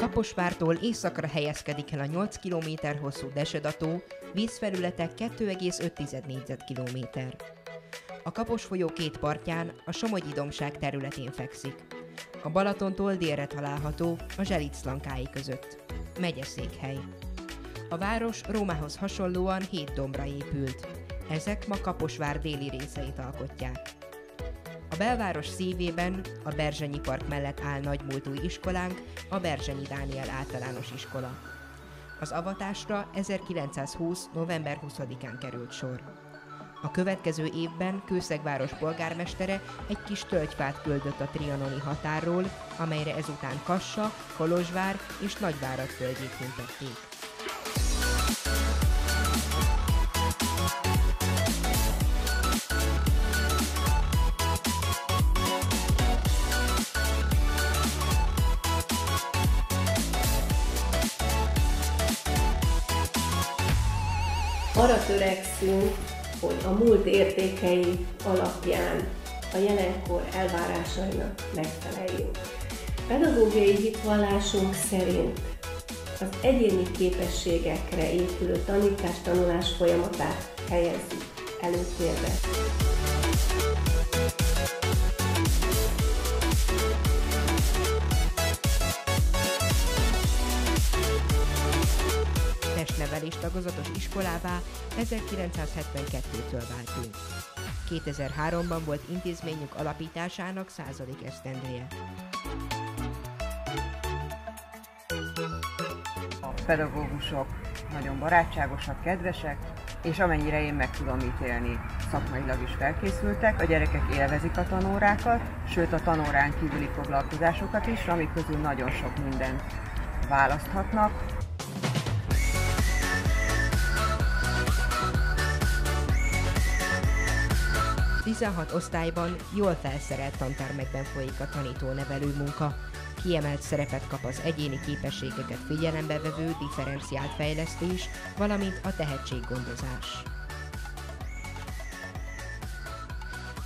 Kaposvártól északra helyezkedik el a 8 km hosszú Desedató, vízfelülete 2,5 négyzetkilométer. A Kapos folyó két partján, a Somogyi domság területén fekszik. A Balatontól délre található, a Zselic lankái között. Megyeszékhely. A város Rómához hasonlóan hét dombra épült. Ezek ma Kaposvár déli részeit alkotják. A belváros szívében, a Berzsenyi Park mellett áll nagymúltú iskolánk, a Berzsenyi Dániel általános iskola. Az avatásra 1920. november 20-án került sor. A következő évben Kőszegváros polgármestere egy kis tölgyfát küldött a trianoni határról, amelyre ezután Kassa, Kolozsvár és Nagyvárad földjét tüntették. Arra törekszünk, hogy a múlt értékei alapján a jelenkor elvárásainak megfeleljünk. Pedagógiai hitvallásunk szerint az egyéni képességekre épülő tanítás-tanulás folyamatát helyezzük előtérbe. Testnevelés tagozatos iskolává 1972-től váltunk. 2003-ban volt intézményük alapításának századik esztendője. A pedagógusok nagyon barátságosak, kedvesek, és amennyire én meg tudom ítélni, szakmailag is felkészültek. A gyerekek élvezik a tanórákat, sőt a tanórán kívüli foglalkozásokat is, amik közül nagyon sok mindent választhatnak. 16 osztályban jól felszerelt tantermekben folyik a tanító-nevelő munka. Kiemelt szerepet kap az egyéni képességeket figyelembe vevő differenciált fejlesztés, valamint a tehetséggondozás.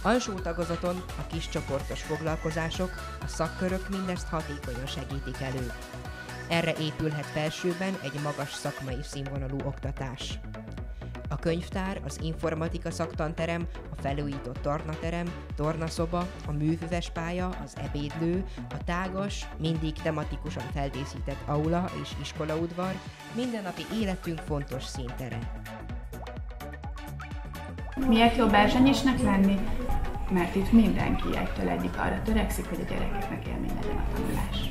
Alsó tagozaton a kis csoportos foglalkozások, a szakkörök mindezt hatékonyan segítik elő. Erre épülhet felsőben egy magas szakmai színvonalú oktatás. A könyvtár, az informatika szaktanterem, a felújított tornaterem, tornaszoba, a műfüves pálya, az ebédlő, a tágas, mindig tematikusan feldészített aula és iskolaudvar, mindennapi életünk fontos színtere. Miért jó Berzsenyisnek lenni? Mert itt mindenki egytől egyik arra törekszik, hogy a gyerekeknek élmény legyen a tanulás.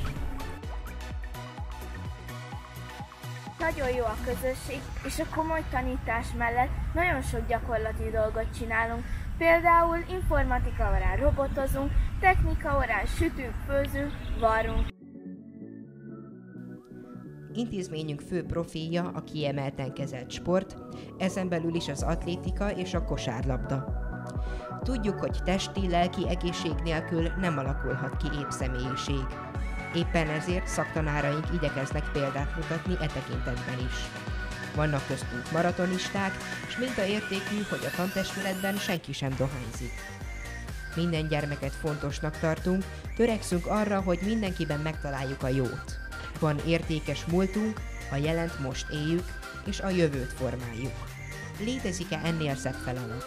Nagyon jó a közösség, és a komoly tanítás mellett nagyon sok gyakorlati dolgot csinálunk. Például informatika órán robotozunk, technika órán sütünk, főzünk, varunk. Intézményünk fő profilja a kiemelten kezelt sport, ezen belül is az atlétika és a kosárlabda. Tudjuk, hogy testi, lelki egészség nélkül nem alakulhat ki épp személyiség. Éppen ezért szaktanáraink igyekeznek példát mutatni e tekintetben is. Vannak köztünk maratonisták, és értékű, hogy a tantestületben senki sem dohányzik. Minden gyermeket fontosnak tartunk, törekszünk arra, hogy mindenkiben megtaláljuk a jót. Van értékes múltunk, a jelent most éljük, és a jövőt formáljuk. Létezik-e ennél szebb feladat?